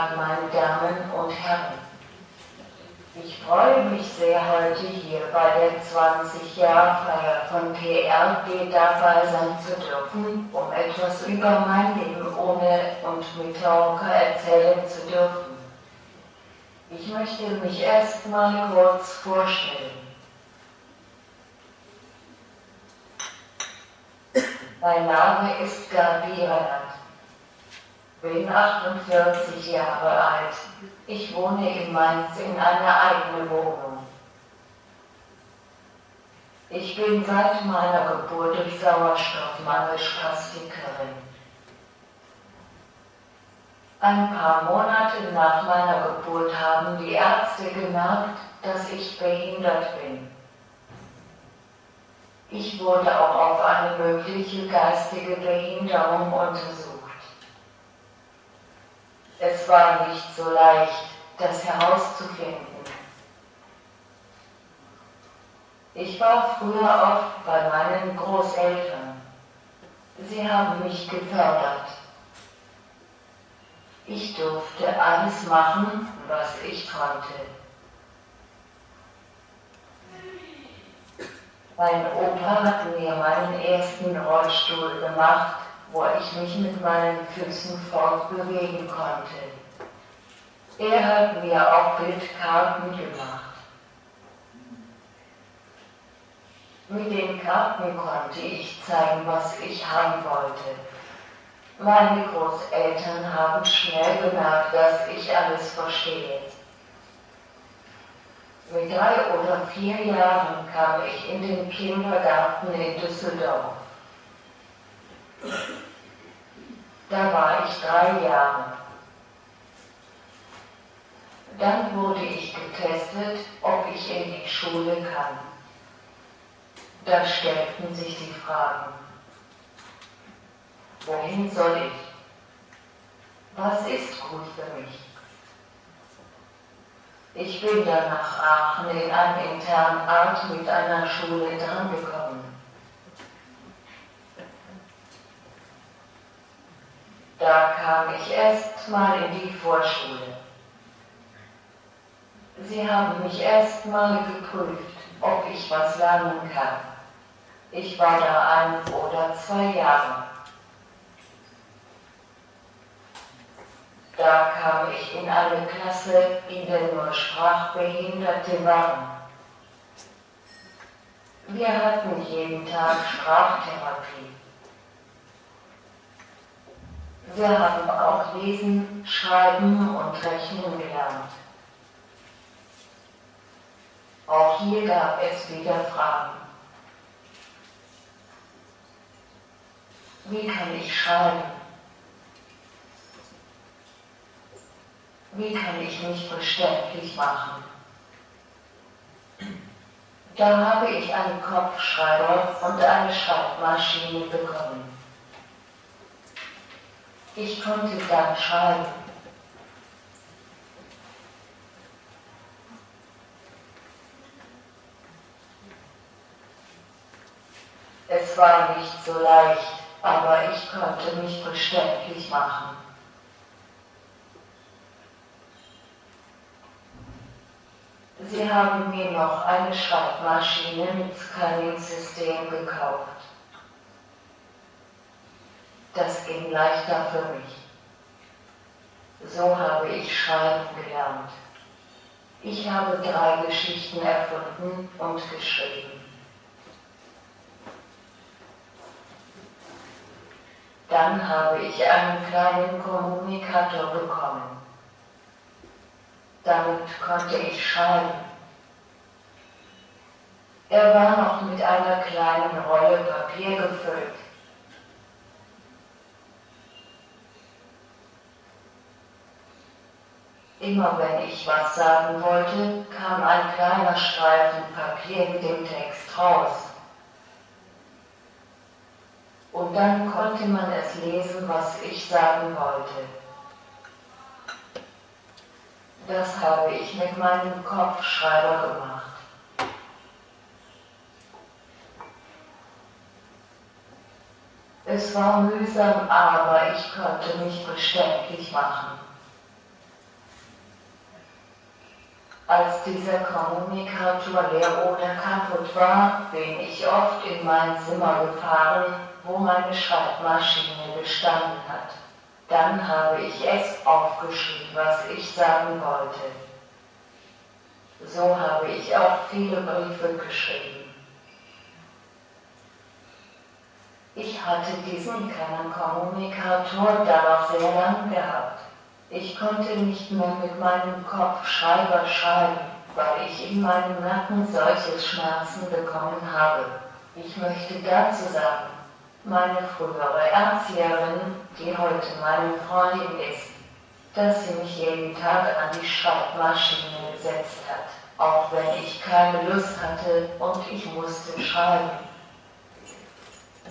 Meine Damen und Herren, ich freue mich sehr, heute hier bei der 20-Jahr-Feier von PRD dabei sein zu dürfen, um etwas über mein Leben ohne und mit Raucher erzählen zu dürfen. Ich möchte mich erst mal kurz vorstellen. Mein Name ist Gabi Reinhardt bin 48 Jahre alt. Ich wohne in Mainz in einer eigenen Wohnung. Ich bin seit meiner Geburt durch Sauerstoffmangel Spastikerin. Ein paar Monate nach meiner Geburt haben die Ärzte gemerkt, dass ich behindert bin. Ich wurde auch auf eine mögliche geistige Behinderung untersucht. Es war nicht so leicht, das herauszufinden. Ich war früher oft bei meinen Großeltern. Sie haben mich gefördert. Ich durfte alles machen, was ich konnte. Mein Opa hat mir meinen ersten Rollstuhl gemacht wo ich mich mit meinen Füßen fortbewegen konnte. Er hat mir auch Bildkarten gemacht. Mit den Karten konnte ich zeigen, was ich haben wollte. Meine Großeltern haben schnell gemerkt, dass ich alles verstehe. Mit drei oder vier Jahren kam ich in den Kindergarten in Düsseldorf. Da war ich drei Jahre. Dann wurde ich getestet, ob ich in die Schule kann. Da stellten sich die Fragen. Wohin soll ich? Was ist gut für mich? Ich bin dann nach Aachen in ein Internat mit einer Schule drangekommen. Da kam ich erst mal in die Vorschule. Sie haben mich erst mal geprüft, ob ich was lernen kann. Ich war da ein oder zwei Jahre. Da kam ich in eine Klasse, in der nur Sprachbehinderte waren. Wir hatten jeden Tag Sprachtherapie. Wir haben auch Lesen, Schreiben und Rechnen gelernt. Auch hier gab es wieder Fragen. Wie kann ich schreiben? Wie kann ich mich verständlich machen? Da habe ich einen Kopfschreiber und eine Schreibmaschine bekommen. Ich konnte dann schreiben. Es war nicht so leicht, aber ich konnte mich verständlich machen. Sie haben mir noch eine Schreibmaschine mit Scanning-System gekauft. Das ging leichter für mich. So habe ich schreiben gelernt. Ich habe drei Geschichten erfunden und geschrieben. Dann habe ich einen kleinen Kommunikator bekommen. Damit konnte ich schreiben. Er war noch mit einer kleinen Rolle Papier gefüllt. Immer wenn ich was sagen wollte, kam ein kleiner Streifen Papier mit dem Text raus. Und dann konnte man es lesen, was ich sagen wollte. Das habe ich mit meinem Kopfschreiber gemacht. Es war mühsam, aber ich konnte mich verständlich machen. Als dieser Kommunikator leer oder kaputt war, bin ich oft in mein Zimmer gefahren, wo meine Schreibmaschine gestanden hat. Dann habe ich es aufgeschrieben, was ich sagen wollte. So habe ich auch viele Briefe geschrieben. Ich hatte diesen kleinen Kommunikator dann auch sehr lang gehabt. Ich konnte nicht mehr mit meinem Kopfschreiber schreiben, weil ich in meinem Nacken solche Schmerzen bekommen habe. Ich möchte dazu sagen, meine frühere Erzieherin, die heute meine Freundin ist, dass sie mich jeden Tag an die Schreibmaschine gesetzt hat, auch wenn ich keine Lust hatte und ich musste schreiben.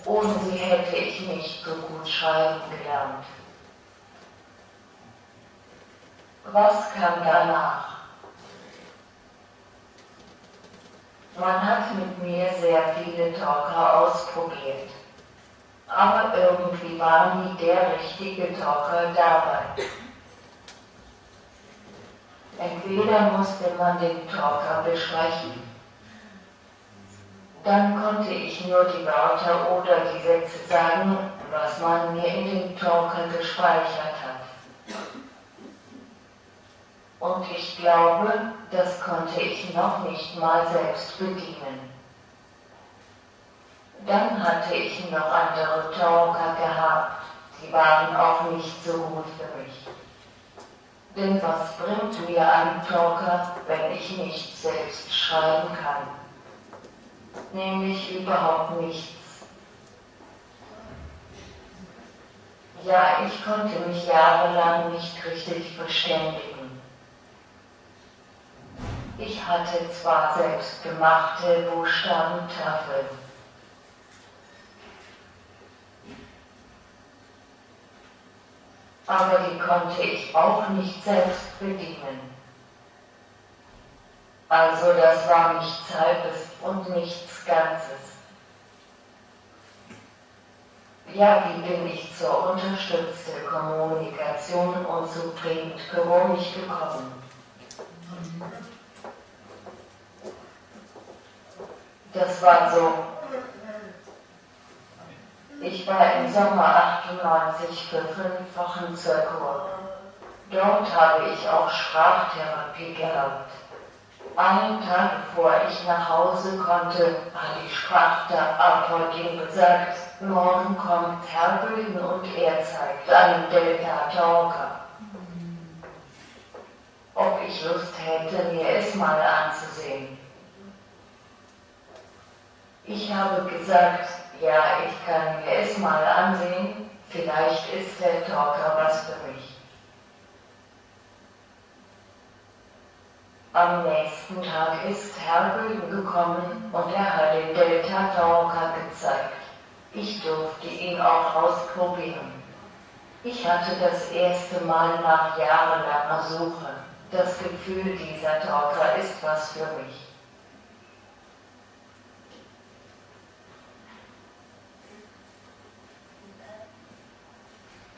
Ohne sie hätte ich nicht so gut schreiben gelernt. Was kam danach? Man hat mit mir sehr viele Talker ausprobiert. Aber irgendwie war nie der richtige Talker dabei. Entweder musste man den Talker besprechen. Dann konnte ich nur die Wörter oder die Sätze sagen, was man mir in den Talker gespeichert hat. Und ich glaube, das konnte ich noch nicht mal selbst bedienen. Dann hatte ich noch andere Talker gehabt, die waren auch nicht so gut für mich. Denn was bringt mir ein Talker, wenn ich nicht selbst schreiben kann? Nämlich überhaupt nichts. Ja, ich konnte mich jahrelang nicht richtig verständigen. Ich hatte zwar selbstgemachte Buchstabentafeln, aber die konnte ich auch nicht selbst bedienen. Also das war nichts Halbes und nichts Ganzes. Ja, wie bin ich zur unterstützten Kommunikation und zu Print Chronik gekommen? Das war so. Ich war im Sommer 98 für fünf Wochen zur Kur. Dort habe ich auch Sprachtherapie gehabt. Einen Tag bevor ich nach Hause konnte, hat die Sprachtherapeutin gesagt, morgen kommt Herr Böden und er zeigt einen Delta Talker. Ob ich Lust hätte, mir es mal anzusehen. Ich habe gesagt, ja, ich kann mir es mal ansehen, vielleicht ist der Talker was für mich. Am nächsten Tag ist Herr Bögen gekommen und er hat den Delta Talker gezeigt. Ich durfte ihn auch ausprobieren. Ich hatte das erste Mal nach jahrelanger Suche das Gefühl, dieser Talker ist was für mich.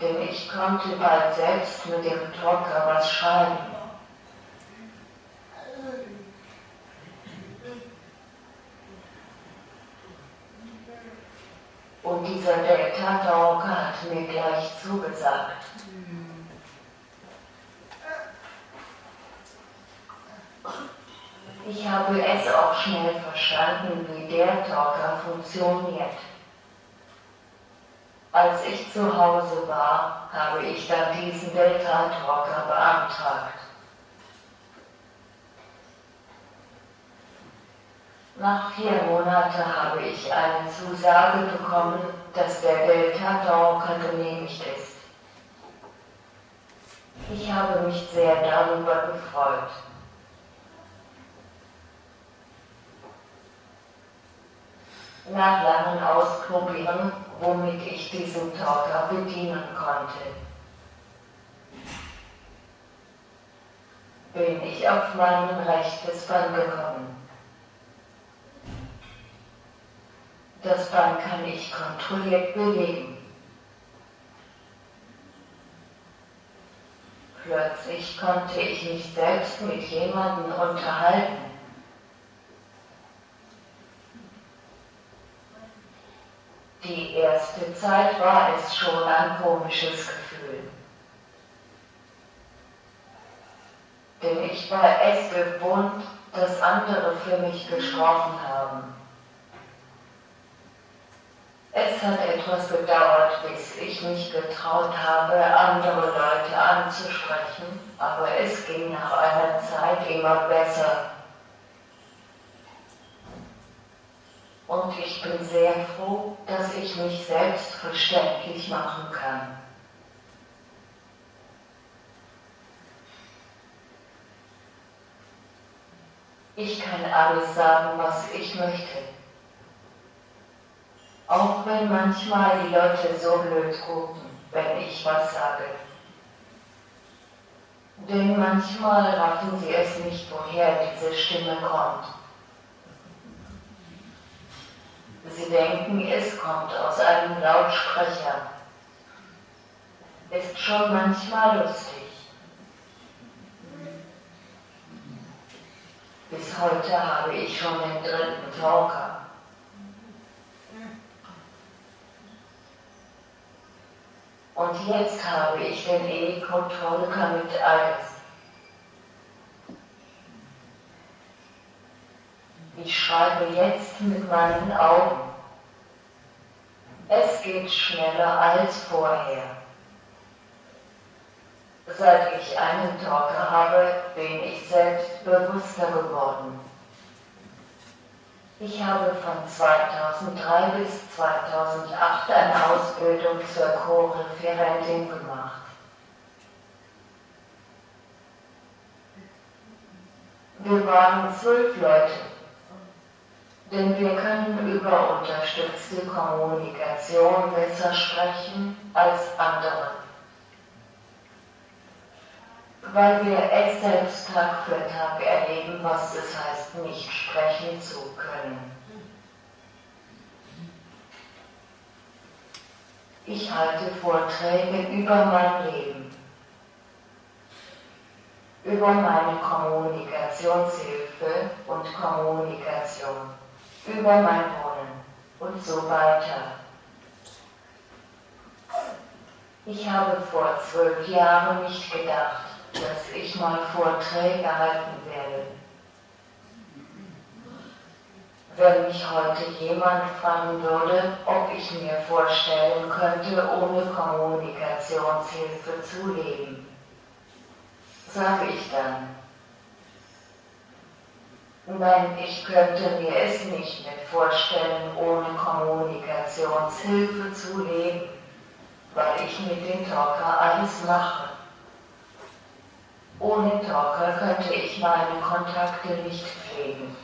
Denn ich konnte bald selbst mit dem Drucker was schreiben. Und dieser Delta-Drucker hat mir gleich zugesagt. Ich habe es auch schnell verstanden, wie der Talker funktioniert. Als ich zu Hause war, habe ich dann diesen Delta-Talker beantragt. Nach vier Monaten habe ich eine Zusage bekommen, dass der Delta-Talker genehmigt ist. Ich habe mich sehr darüber gefreut. Nach langem Ausprobieren womit ich diesen Talker bedienen konnte. Bin ich auf mein rechtes Bein gekommen. Das Bein kann ich kontrolliert bewegen. plötzlich konnte ich mich selbst mit jemandem unterhalten. Die erste Zeit war es schon ein komisches Gefühl. Denn ich war es gewohnt, dass andere für mich gesprochen haben. Es hat etwas gedauert, bis ich mich getraut habe, andere Leute anzusprechen, aber es ging nach einer Zeit immer besser. Und ich bin sehr froh, dass ich mich selbst verständlich machen kann. Ich kann alles sagen, was ich möchte. Auch wenn manchmal die Leute so blöd gucken, wenn ich was sage. Denn manchmal raffen sie es nicht, woher diese Stimme kommt. Sie denken, es kommt aus einem Lautsprecher. Ist schon manchmal lustig. Bis heute habe ich schon den dritten Talker. Und jetzt habe ich den E-Controller mit Eis. Ich schreibe jetzt mit meinen Augen. Es geht schneller als vorher. Seit ich einen Talker habe, bin ich selbstbewusster geworden. Ich habe von 2003 bis 2008 eine Ausbildung zur Co-Referentin gemacht. Wir waren zwölf Leute, denn wir können über unterstützte Kommunikation besser sprechen als andere weil wir es selbst Tag für Tag erleben, was es heißt, nicht sprechen zu können. Ich halte Vorträge über mein Leben, über meine Kommunikationshilfe und Kommunikation, über mein Wohnen und so weiter. Ich habe vor zwölf Jahren nicht gedacht, dass ich mal Vorträge halten werde. Wenn mich heute jemand fragen würde, ob ich mir vorstellen könnte, ohne Kommunikationshilfe zu leben, sage ich dann, Nein, ich könnte mir es nicht mehr vorstellen, ohne Kommunikationshilfe zu leben, weil ich mit dem Talker alles mache. Ohne Talker könnte ich meine Kontakte nicht pflegen.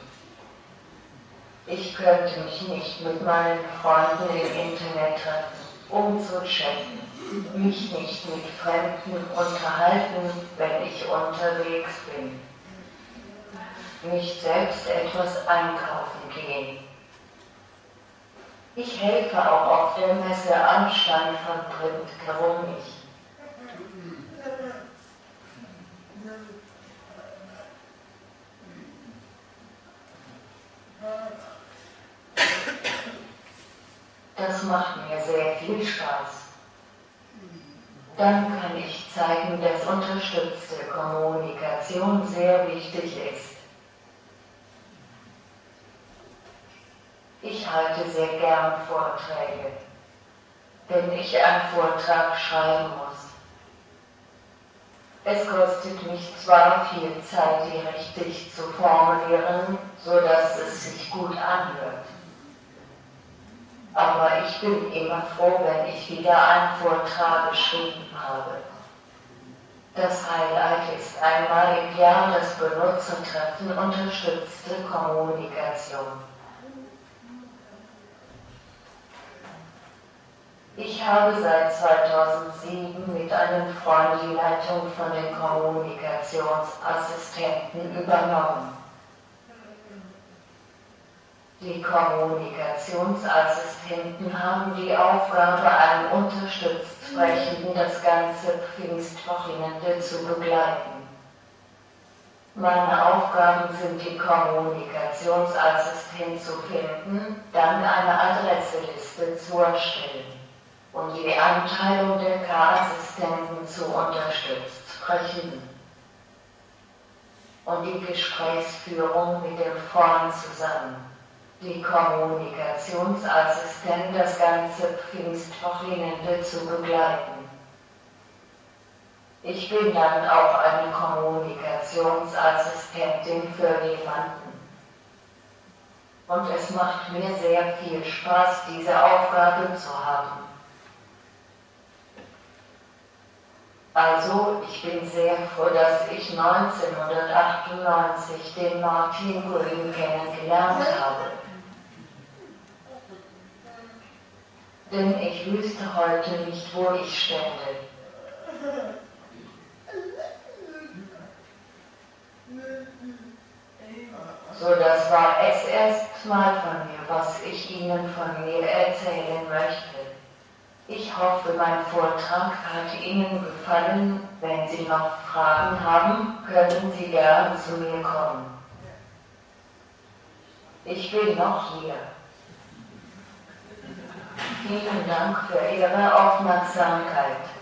Ich könnte mich nicht mit meinen Freunden im Internet treffen, um zu chatten, mich nicht mit Fremden unterhalten, wenn ich unterwegs bin, nicht selbst etwas einkaufen gehen. Ich helfe auch auf der Messe Anstand von Print herum nicht. Das macht mir sehr viel Spaß. Dann kann ich zeigen, dass unterstützte Kommunikation sehr wichtig ist. Ich halte sehr gern Vorträge, wenn ich einen Vortrag schreiben muss. Es kostet mich zwar viel Zeit, die richtig zu formulieren, sodass es sich gut anhört. Aber ich bin immer froh, wenn ich wieder einen Vortrag geschrieben habe. Das Highlight ist einmal im Jahr das Benutzertreffen unterstützte Kommunikation. Ich habe seit 2007 mit einem Freund die Leitung von den Kommunikationsassistenten übernommen. Die Kommunikationsassistenten haben die Aufgabe, einen unterstützt Sprechenden das ganze Pfingstwochenende zu begleiten. Meine Aufgaben sind die Kommunikationsassistent zu finden, dann eine Adresseliste zu erstellen und die Anteilung der K-Assistenten zu unterstützen und die Gesprächsführung mit dem Vorn zusammen. Die Kommunikationsassistent das ganze Pfingstwochenende zu begleiten. Ich bin dann auch eine Kommunikationsassistentin für jemanden. Und es macht mir sehr viel Spaß, diese Aufgabe zu haben. Also, ich bin sehr froh, dass ich 1998 den Martin Green kennengelernt habe. Denn ich wüsste heute nicht, wo ich stände. So, das war es erstmal von mir, was ich Ihnen von mir erzählen möchte. Ich hoffe, mein Vortrag hat Ihnen gefallen. Wenn Sie noch Fragen haben, können Sie gern zu mir kommen. Ich bin noch hier. Vielen Dank für Ihre Aufmerksamkeit.